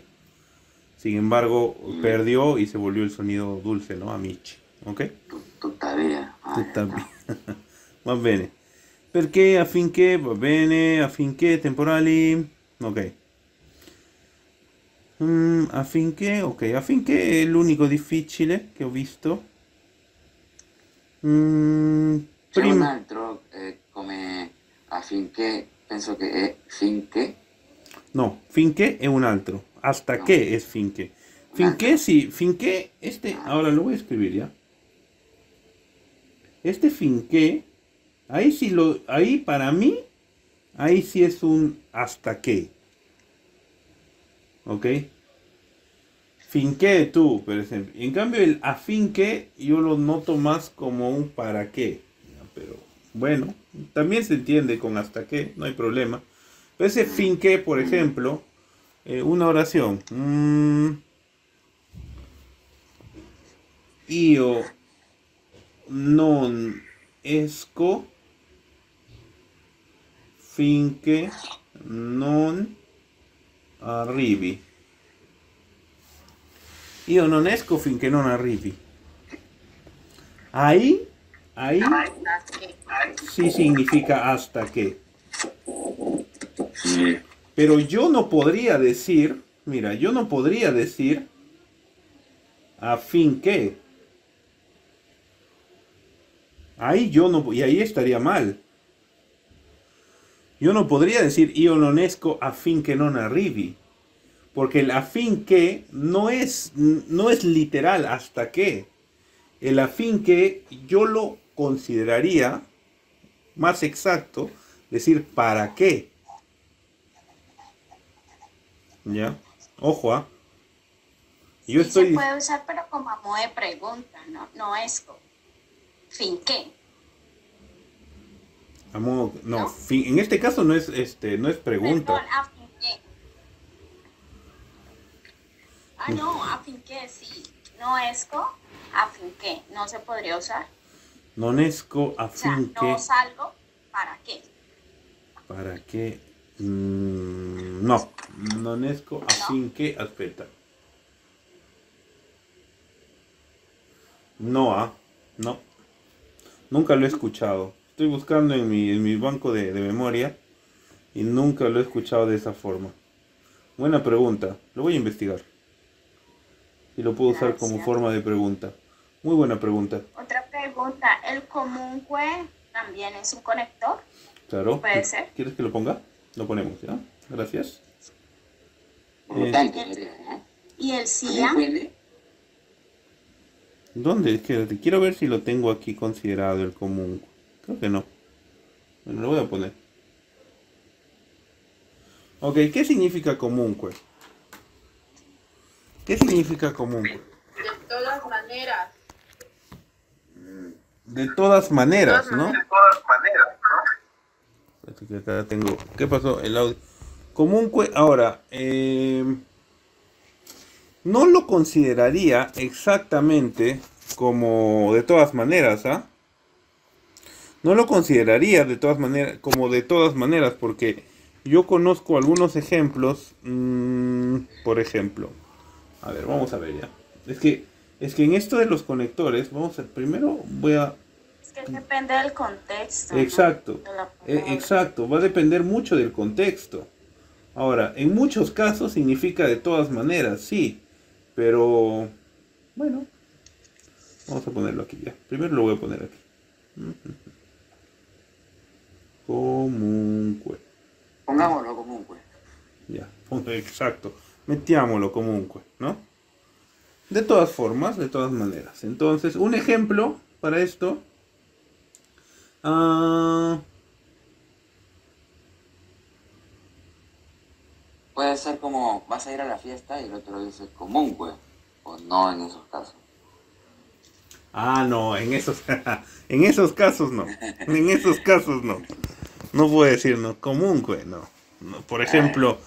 Sin embargo, perdió y se volvió el sonido dulce, ¿no? Amici. ¿Ok? Tu- Tuttavia. Tuttavia. Va bene. Perché, affinché, va bene, affinché, temporali. Ok. Mm, affinché, ok, affinché è l'unico difficile che ho visto. Mm, C'è un altro eh, come affinché, penso che è finché. no, finché è un altro. Hasta No. que es finché. Finché sí, finché, este, ahora lo voy a escribir ya. Este finché, ahí sí lo, ahí para mí, ahí sí es un hasta que. ¿Ok? Finché tú, por ejemplo. En cambio el afinque yo lo noto más como un para qué. Pero bueno, también se entiende con hasta que, no hay problema. Pero ese finché, por ejemplo, eh, una oración. Mm, io non esco finché non arrivi. Io non esco finché non arrivi. Ahí, ahí sí significa hasta que. Pero yo no podría decir, mira, yo no podría decir a fin que. Ahí yo no, y ahí estaría mal. Yo no podría decir io non esco affinché non arrivi. Porque el affinché no es, no es literal hasta que. El affinché yo lo consideraría más exacto decir para qué. ¿Ya? Ojo, ¿ah? Yo estoy... se puede usar, pero como modo de pregunta, ¿no? No es fin qué. A modo- no, ¿No? fin- en este caso no es, este, no es pregunta. Perdón, a fin qué. Ah, no, a fin qué, sí. No es co, a fin qué. No se podría usar. Non esco O sea, no salgo, ¿para qué? ¿Para qué? Mm, no, non esco affinché... Aspetta. No, ah, no. Nunca lo he escuchado. Estoy buscando en mi, en mi banco de, de memoria y nunca lo he escuchado de esa forma. Buena pregunta. Lo voy a investigar. Y lo puedo usar como forma de pregunta. Muy buena pregunta. Otra pregunta, ¿el comunque también es un conector? Claro. Puede ser. ¿Quieres que lo ponga? Lo ponemos, ¿ya? Gracias. Por lo Eh, tanto, ¿no? ¿Y el puede? ¿Dónde? Es que quiero ver si lo tengo aquí considerado el común. Creo que no. Bueno, lo voy a poner. Ok, ¿qué significa común, pues? ¿Qué significa común? De todas maneras. De todas maneras, ¿no? maneras. Espérate que acá tengo. ¿Qué pasó? El audio. Común, cue- ahora, eh, no lo consideraría exactamente como de todas maneras, ¿ah? No lo consideraría de todas maneras, como de todas maneras, porque yo conozco algunos ejemplos. mm, por ejemplo, a ver, vamos a ver ya. Es que, es que en esto de los conectores, vamos a, primero voy a, Es que depende del contexto. ¿no? Exacto. De la palabra. exacto, va a depender mucho del contexto. Ahora, en muchos casos significa de todas maneras, sí, pero bueno, vamos a ponerlo aquí ya. Primero lo voy a poner aquí. Comunque. Pongámoslo como un pues. Ya, exacto. Metiámoslo comunque, ¿no? De todas formas, de todas maneras. Entonces, un ejemplo para esto. Ah, Puede ser como vas a ir a la fiesta y el otro dice común, pues. O no en esos casos. Ah, no, en esos, (laughs) en esos casos no. En esos casos no. No puedo decir no. Común, güey, no. No, Por ejemplo,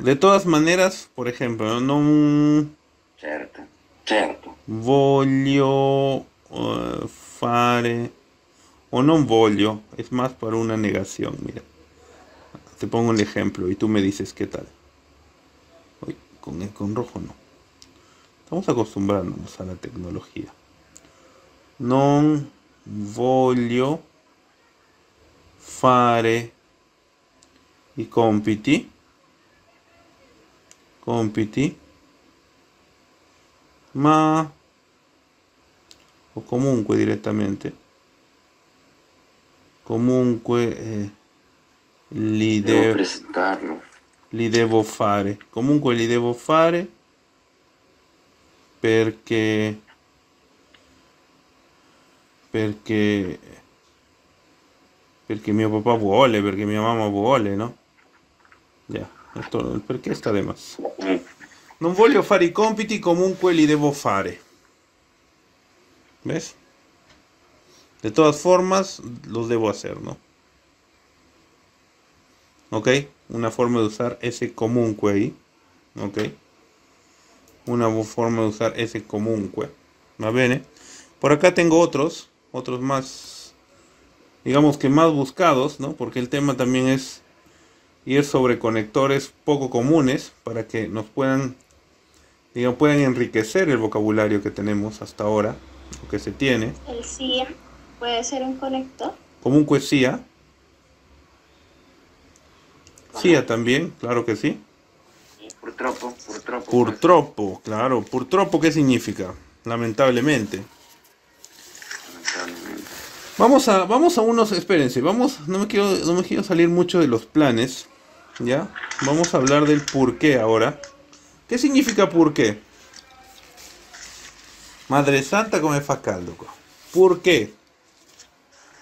de todas maneras, por ejemplo, non Certo, certo. voglio eh, fare o non voglio, es más para una negación, mira. Te pongo un ejemplo y tú me dices qué tal. Uy, con, con rojo no. Estamos acostumbrándonos a la tecnología. Non voglio fare i compiti. Compiti. Ma o comunque direttamente. Comunque eh, li, Debo de- presentarlo. li devo fare. Comunque li devo fare perché perché perché mio papà vuole, perché mia mamma vuole, no? Esto- il perché sta de más. Non voglio fare i compiti, comunque li devo fare. ¿Ves? De todas formas, los debo hacer, ¿no? ¿Ok? Una forma de usar ese comunque ahí. ¿Ok? Una forma de usar ese comunque. ¿Va bene? Por acá tengo otros, otros más, digamos que más buscados, ¿no? Porque el tema también es ir sobre conectores poco comunes para que nos puedan, digamos, puedan enriquecer el vocabulario que tenemos hasta ahora, o que se tiene. El CIA puede ser un conector. Comunque sia. Sia también, claro que sí. Purtroppo, purtroppo. pues. Purtroppo, claro. Purtroppo, ¿qué significa? Lamentablemente. Vamos a, vamos a unos, espérense, vamos, no me quiero, no me quiero salir mucho de los planes, ¿ya? Vamos a hablar del por qué ahora. ¿Qué significa por qué? Madre Santa come fa caldo. co. ¿Por qué?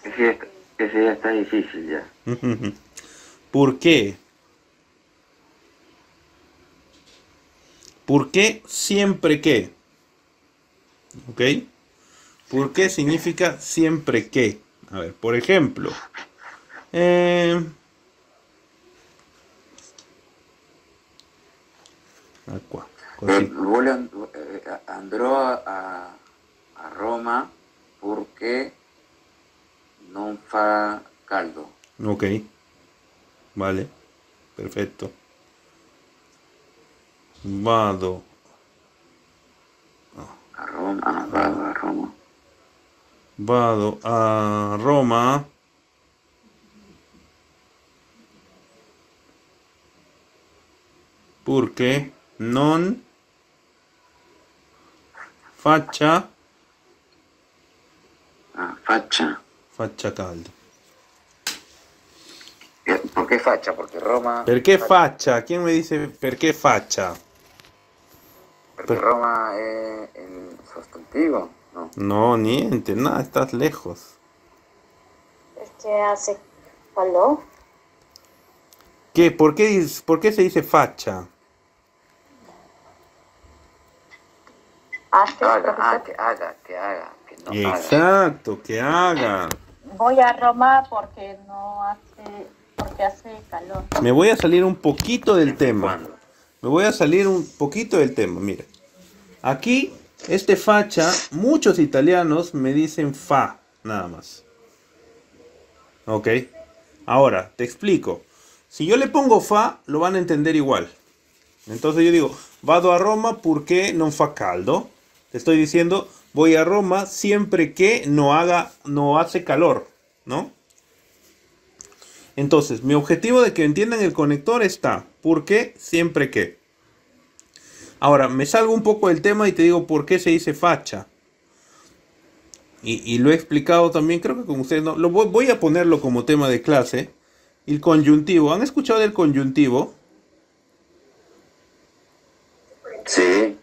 Ese ese ya está difícil ya. ¿Por qué? ¿Por qué siempre que? ¿Ok? ¿Por qué significa siempre que? A ver, por ejemplo. eh, acqua, così. and- eh, andrò a, a Roma perché non fa caldo. Ok. Vale. Perfetto. Vado. A Roma, ah, vado a Roma. Vado a Roma. Perché non faccia Ah, faccia. faccia caldo. Eh, ¿Por qué faccia? Porque Roma... Perché faccia? ¿Quién me dice perché faccia? Porque Roma es el sustantivo, ¿no? No, niente, nada, estás lejos. Es que hace calor. ¿Qué? ¿Por qué, dis- por qué se dice facha? Hace, Haga, ah, profesor. que haga, que haga, que no haga. Exacto, que haga. Voy a Roma porque no hace, porque hace calor. Me voy a salir un poquito del tema. Me voy a salir un poquito del tema, mira. Aquí, este facha, muchos italianos me dicen fa, nada más. ¿Ok? Ahora, te explico. Si yo le pongo fa, lo van a entender igual. Entonces yo digo, vado a Roma porque non fa caldo. Te estoy diciendo, voy a Roma siempre que no haga, no hace calor, ¿no? Entonces, mi objetivo de que entiendan el conector está, ¿por qué? Siempre que. Ahora, me salgo un poco del tema y te digo por qué se dice facha. Y, y lo he explicado también, creo que con ustedes no. Lo voy, voy a ponerlo como tema de clase. El conjuntivo. ¿Han escuchado del conjuntivo? Sí,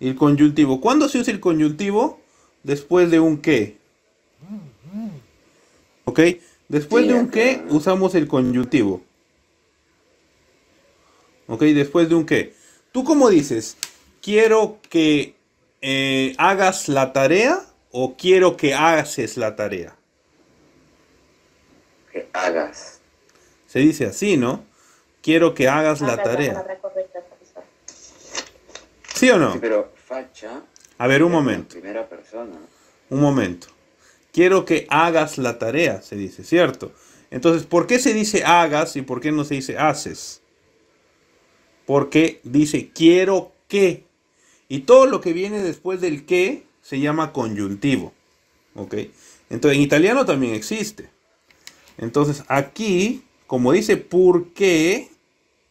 El conjuntivo. ¿Cuándo se usa el conjuntivo? Después de un qué. ¿Ok? Después de un qué usamos el conjuntivo. ¿Ok? Después de un qué. ¿Tú cómo dices? ¿Quiero que eh, hagas la tarea o quiero que haces la tarea? que hagas. Se dice así, ¿no? Quiero que hagas la tarea. ¿Sí o no? Sí, pero facha... A ver, un momento. Primera persona. Un momento. Quiero que hagas la tarea, se dice, ¿cierto? Entonces, ¿por qué se dice hagas y por qué no se dice haces? Porque dice quiero que. Y todo lo que viene después del que se llama conjuntivo. ¿Ok? Entonces, en italiano también existe. Entonces, aquí, como dice por qué,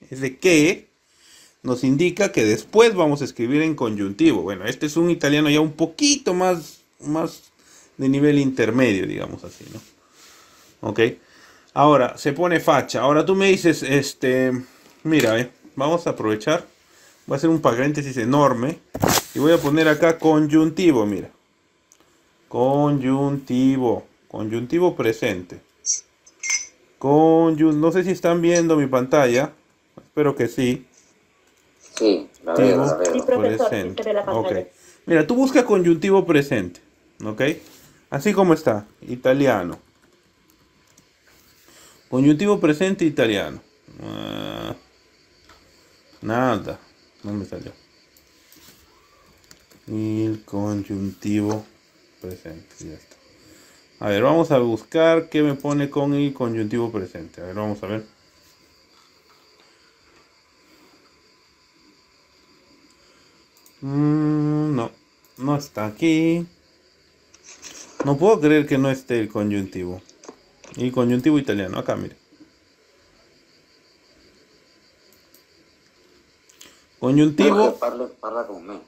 es de qué, nos indica que después vamos a escribir en conjuntivo. Bueno, este es un italiano ya un poquito más, más de nivel intermedio, digamos así, ¿no? Ok. Ahora, se pone facha. Ahora tú me dices, este, mira, eh, vamos a aprovechar. Voy a hacer un paréntesis enorme. Y voy a poner acá conjuntivo, mira. Conjuntivo. Conjuntivo presente. Conjun no sé si están viendo mi pantalla. Espero que sí. Sí, la veo, la Sí, veo. profesor, sí presente. la pantalla. Ok. Mira, tú busca conjuntivo presente. ¿Ok? Así como está. Italiano. Conjuntivo presente italiano. Ah, nada. No me salió. El conjuntivo presente. Ya está. A ver, vamos a buscar qué me pone con el conjuntivo presente. A ver, vamos a ver. Mm, no, no está aquí. No puedo creer que no esté el conjuntivo. El conjuntivo italiano, acá, mire. Conjuntivo. Parla, parla con me.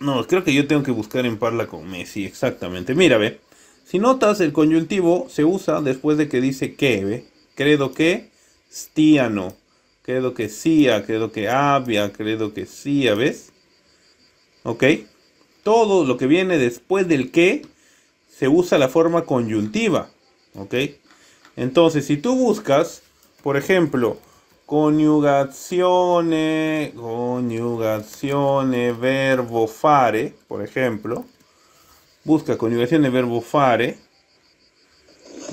No, creo que yo tengo que buscar en Parla con Messi, exactamente. Mira, ve. Si notas, el conyuntivo se usa después de que dice que, ¿ve? Credo que stiano, credo que sia, credo que había, credo que sia, ¿ves? ¿Ok? Todo lo que viene después del que se usa la forma conyuntiva, ¿ok? Entonces, si tú buscas, por ejemplo, conyugazione, conyugazione verbo fare, por ejemplo, busca conyugación de verbo fare.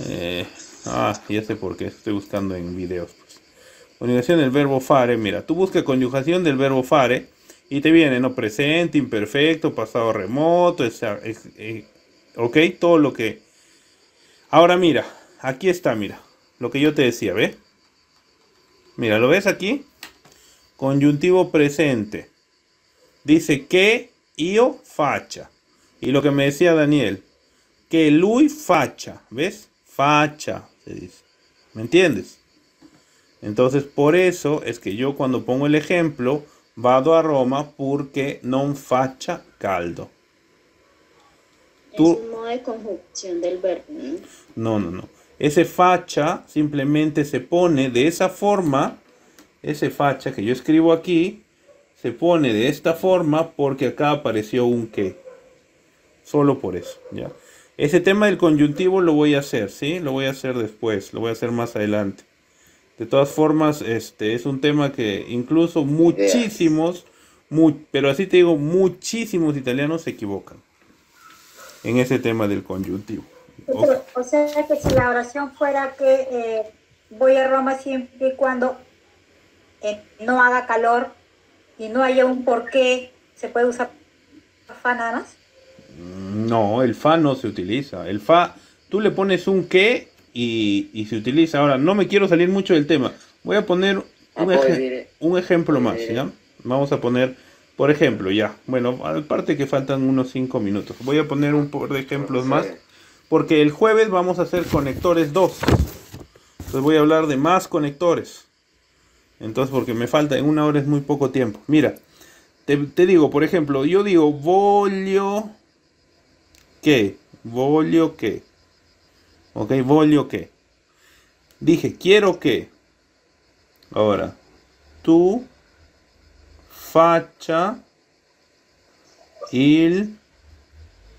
Eh, ah, ya sé por qué, estoy buscando en videos. Pues. Del verbo fare, mira, tú buscas conjugación del verbo fare y te viene, ¿no? Presente, imperfecto, pasado remoto, es- eh, ok, todo lo que... Ahora mira, aquí está, mira, lo que yo te decía, ¿ve? Mira, ¿lo ves aquí? Conjuntivo presente. Dice que io faccia. Y lo que me decía Daniel, que lui faccia, ¿ves? Faccia, se dice. ¿Me entiendes? Entonces, por eso es que yo cuando pongo el ejemplo, vado a Roma porque non faccia caldo. Tú- Es un modo de conjunción del verbo. ¿no? No, no, no. Ese facha simplemente se pone de esa forma, ese facha que yo escribo aquí, se pone de esta forma porque acá apareció un que. Solo por eso, ¿ya? Ese tema del conyuntivo lo voy a hacer, ¿sí? Lo voy a hacer después, lo voy a hacer más adelante. De todas formas, este es un tema que incluso muchísimos, mu- pero así te digo, muchísimos italianos se equivocan en ese tema del conyuntivo. Pero, o sea que si la oración fuera que eh, voy a Roma siempre y cuando eh, no haga calor y no haya un porqué, ¿se puede usar fa nada más? No, el fa no se utiliza. El fa, tú le pones un que y, y se utiliza. Ahora, no me quiero salir mucho del tema. Voy a poner Ah, un, decir- un ejemplo más, decir- ¿ya? Vamos a poner, por ejemplo, ya. Bueno, aparte que faltan unos 5 minutos. Voy a poner un par de ejemplos más. Porque el jueves vamos a hacer conectores 2. Entonces voy a hablar de más conectores. Entonces, porque me falta, en una hora es muy poco tiempo. Mira, te, digo, por ejemplo, yo digo voglio que, voglio que. Ok, voglio que. Dije, quiero que. Ahora, tú faccia il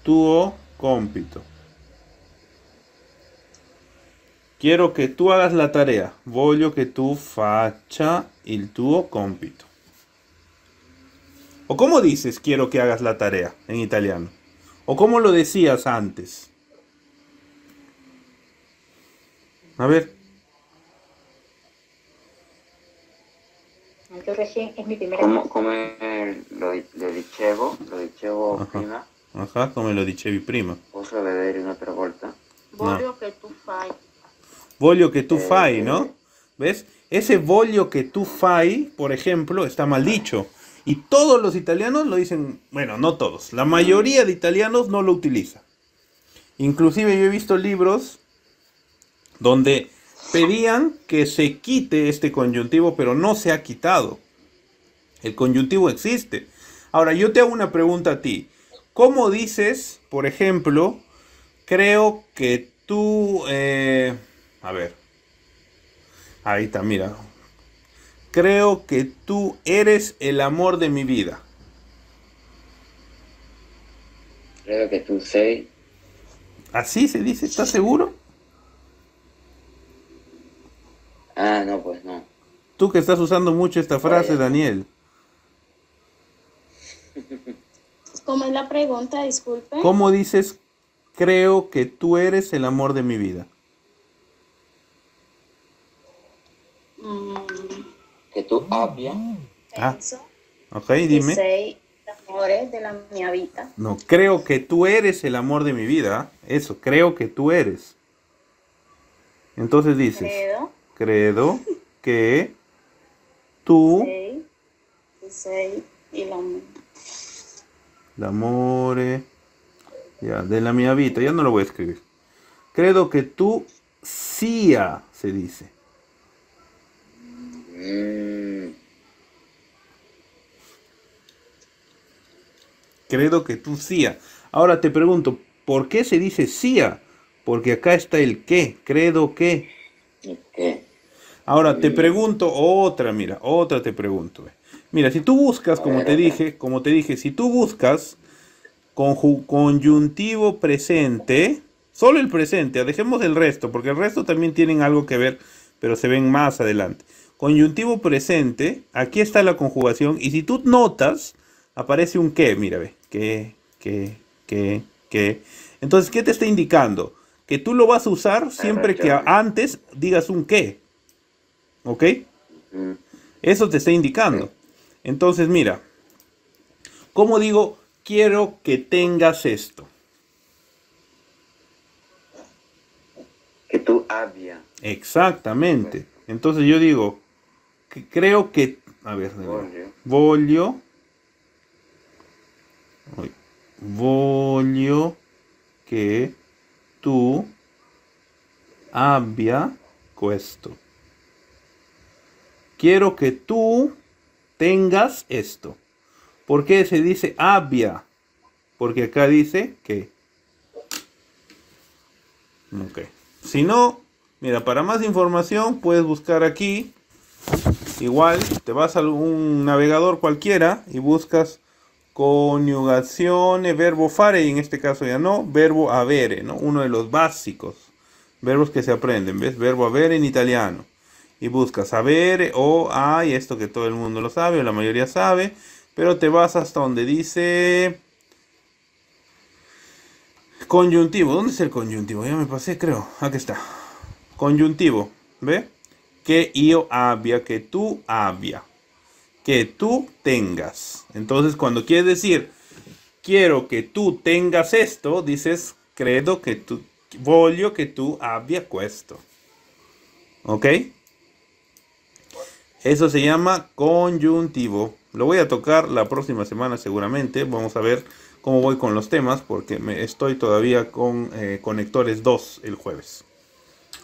tuo compito. Quiero que tú hagas la tarea. Voglio que tú faccia il tuo compito. ¿O cómo dices quiero que hagas la tarea en italiano? ¿O cómo lo decías antes? A ver, Yo recién es mi primera Come, come lo, lo dicevo, lo dicevo Ajá. prima, ajá, come lo dicevi prima. posso vedere un'altra volta? Voglio che tu fai. Voglio que tú Eh, fai, ¿no? ¿Ves? Ese voglio que tú fai, por ejemplo, está mal dicho. Y todos los italianos lo dicen, bueno, no todos, la mayoría de italianos no lo utiliza. Inclusive yo he visto libros donde pedían que se quite este conyuntivo, pero no se ha quitado. El conyuntivo existe. Ahora, yo te hago una pregunta a ti. ¿Cómo dices, por ejemplo, creo que tú... eh, a ver. Ahí está, mira. Creo que tú eres el amor de mi vida. Credo che tu sei, ¿Así se dice? ¿Estás seguro? ah no pues no, Tú que estás usando mucho esta frase, Vaya. Daniel. (laughs) ¿Cómo es la pregunta? Disculpe. ¿Cómo dices, creo que tú eres el amor de mi vida? Che tu abbia, Ah, ok, dime. sei l'amore della mia vita. No, creo que tú eres el amor de mi vida. Eso, creo que tú eres. Entonces dices, Credo credo (laughs) que tú, sei, sei il amore. l'amore, ya, de la mia vita, ya no lo voy a escribir. Credo que tú sia, se dice. Mm, Credo que tú sia. Ahora te pregunto, ¿Por qué se dice sia? Porque acá está el que, credo que. ¿Qué? Ahora te pregunto otra, mira, otra te pregunto. Mira, si tú buscas, como te dije, como te dije, si tú buscas conju- conjuntivo presente, solo el presente, dejemos el resto, porque el resto también tienen algo que ver, pero se ven más adelante. Conjuntivo presente, aquí está la conjugación, y si tú notas, aparece un que, mira, ve, que, que, que, que. Entonces, ¿qué te está indicando? Que tú lo vas a usar siempre que antes digas un que. ¿Ok? Eso te está indicando. Entonces, mira, ¿cómo digo quiero que tengas esto? Que tú había. Exactamente. Entonces yo digo, que creo que, a ver. Voglio. Uy. voglio che tu abbia questo. Quiero que tú tengas esto. ¿Por qué se dice abbia? Porque acá dice que. Ok. Si no, mira, para más información puedes buscar aquí. Igual, te vas a un navegador cualquiera y buscas conjugazione verbo fare, y en este caso ya no, verbo avere, ¿no? Uno de los básicos verbos que se aprenden, ¿ves? Verbo avere en italiano. Y buscas avere o hay, esto que todo el mundo lo sabe, o la mayoría sabe, pero te vas hasta donde dice Conjuntivo, ¿dónde está el conjuntivo? Ya me pasé, creo. Aquí está. Conjuntivo, ¿ve? Que yo había, que tú había, que tú tengas. Entonces, cuando quieres decir, quiero que tú tengas esto, dices, credo que tú, voglio que tú abbia questo. ¿Ok? Eso se llama conjuntivo. Lo voy a tocar la próxima semana seguramente. Vamos a ver cómo voy con los temas porque me estoy todavía con eh, conectores 2 el jueves.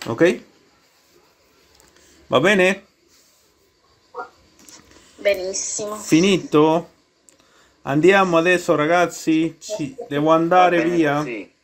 ¿Ok? Va bene? Benissimo. Finito. Andiamo adesso ragazzi. Ci- devo andare Bene via. così.